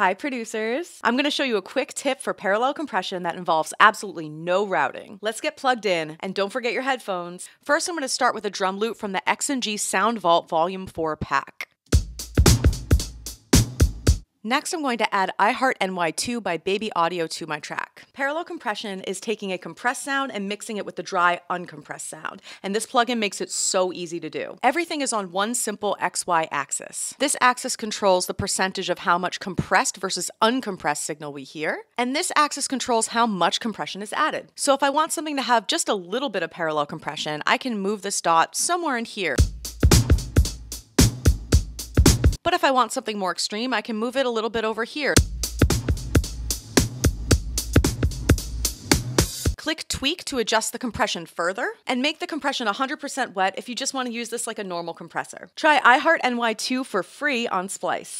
Hi, producers. I'm going to show you a quick tip for parallel compression that involves absolutely no routing. Let's get plugged in, and don't forget your headphones. First, I'm going to start with a drum loop from the X&G Sound Vault Volume 4 pack. Next, I'm going to add iHeart NY2 by Baby Audio to my track. Parallel compression is taking a compressed sound and mixing it with the dry, uncompressed sound, and this plugin makes it so easy to do. Everything is on one simple XY axis. This axis controls the percentage of how much compressed versus uncompressed signal we hear, and this axis controls how much compression is added. So if I want something to have just a little bit of parallel compression, I can move this dot somewhere in here. But if I want something more extreme, I can move it a little bit over here. Click Tweak to adjust the compression further, and make the compression 100% wet if you just want to use this like a normal compressor. Try iHeart NY2 for free on Splice.